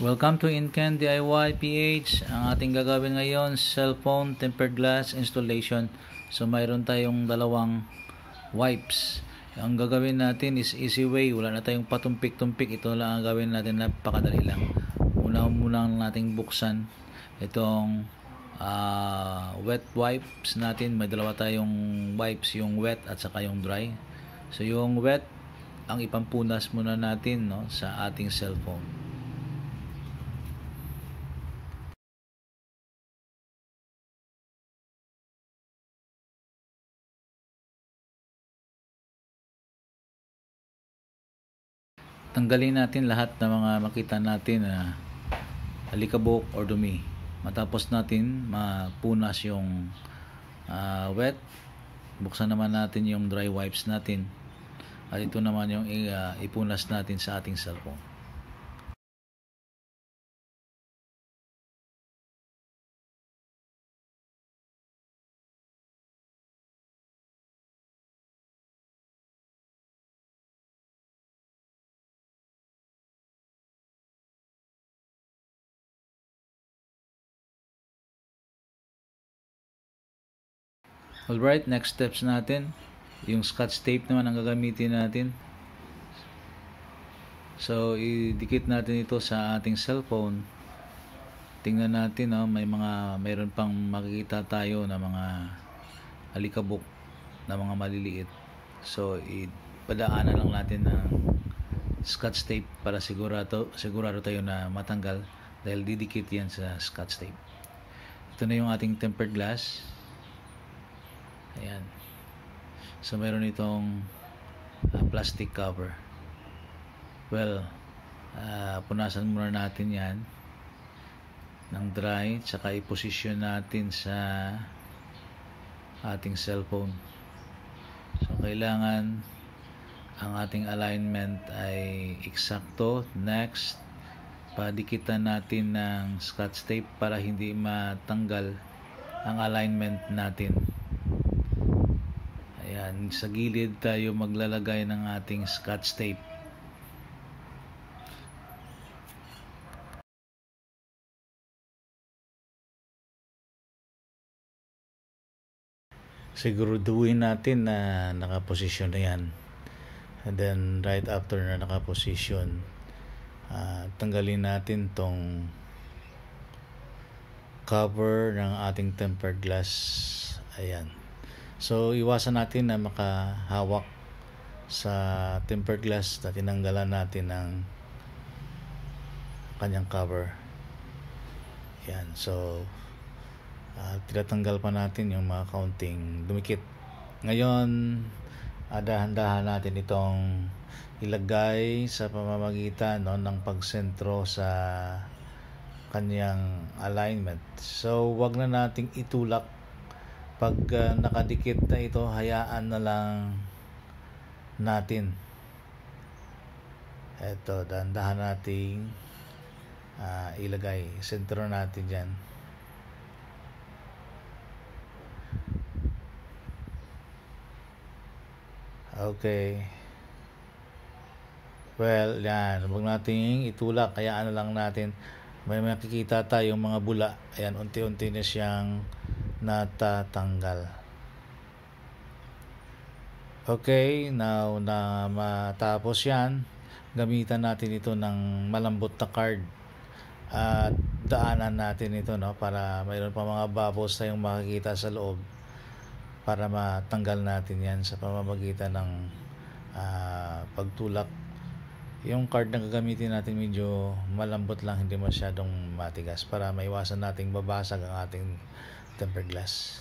Welcome to Incan DIY PH. Ang ating gagawin ngayon, cellphone tempered glass installation. So mayroon tayong dalawang wipes. Ang gagawin natin is easy way. Wala na tayong patumpik-tumpik. Ito lang ang gawin natin. Napakadali lang. Una muna nating buksan itong uh, wet wipes natin. May dalawa tayong wipes, yung wet at saka yung dry. So yung wet, ang ipampunas muna natin no, sa ating cellphone. Tanggalin natin lahat ng mga makita natin na alikabok or dumi. Matapos natin mapunas yung uh, wet. Buksan naman natin yung dry wipes natin. At ito naman yung uh, ipunas natin sa ating cellphone Alright, next steps natin. Yung scotch tape naman ang gagamitin natin. So, idikit natin ito sa ating cellphone. Tingnan natin, no, may mga, mayroon pang makikita tayo na mga alikabok na mga maliliit. So, ipadaanan lang natin ng scotch tape para sigurado, sigurado tayo na matanggal dahil didikit yan sa scotch tape. Ito na yung ating tempered glass. Ayan. So, meron itong uh, plastic cover. Well, uh, punasan muna natin yan ng dry tsaka i-position natin sa ating cellphone. So, kailangan ang ating alignment ay eksakto. Next, padikitan natin ng scotch tape para hindi matanggal ang alignment natin. Ayan, sa gilid tayo maglalagay ng ating scotch tape. Siguraduhin natin na nakaposisyon na yan. And then right after na nakaposisyon, uh, tanggalin natin tong cover ng ating tempered glass. Ayan. So, iwasan natin na makahawak sa tempered glass na tinanggalan natin ng kanyang cover. Yan. So, uh, tinatanggal pa natin yung mga counting dumikit. Ngayon, adahan-dahan natin itong ilagay sa pamamagitan no, ng pagsentro sa kanyang alignment. So, wag na nating itulak pag uh, nakadikit na ito hayaan na lang natin. Eto dandahan nating uh, ilagay. Sentro natin dyan. Okay. Well yan. Huwag nating itulak. Kaya ano lang natin. May makikita tayong mga bula. Ayan unti-unti na siyang natatanggal. Okay, now na matapos yan, gamitan natin ito ng malambot na card at daanan natin ito no para mayroon pa mga bubbles tayong makikita sa loob para matanggal natin yan sa pamamagitan ng uh, pagtulak yung card na gagamitin natin medyo malambot lang hindi masyadong matigas para maiwasan nating babasag ang ating tempered glass.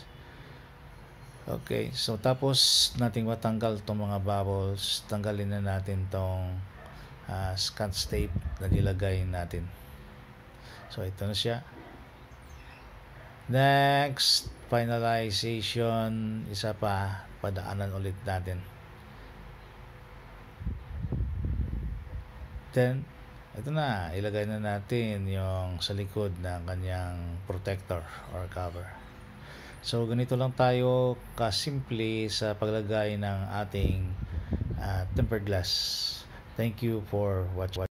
Okay, so tapos nating matanggal itong mga bubbles, tanggalin na natin tong uh, scotch tape na nilagay natin. So ito na siya. Next, finalization, isa pa, padaanan ulit natin. Then, ito na, ilagay na natin yung sa likod ng kanyang protector or cover. So ganito lang tayo kasimple sa paglagay ng ating uh, tempered glass. Thank you for watching.